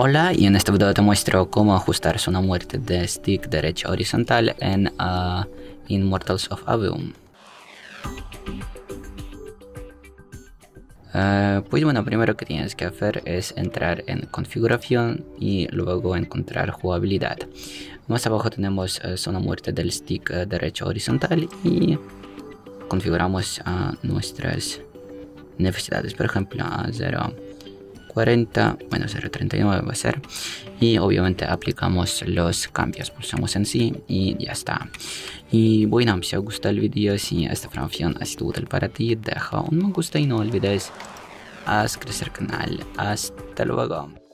Hola y en este video te muestro cómo ajustar zona muerte de stick derecha horizontal en uh, of Aveum. Uh, pues bueno, primero que tienes que hacer es entrar en configuración y luego encontrar jugabilidad. Más abajo tenemos uh, zona muerte del stick derecha horizontal y configuramos nuestras necesidades, por ejemplo a 0 40, bueno 0.39 va a ser y obviamente aplicamos los cambios, pulsamos en sí y ya está. Y bueno, si os gusta el vídeo, si esta información ha sido útil para ti, deja un me gusta y no olvides haz crecer el canal. Hasta luego.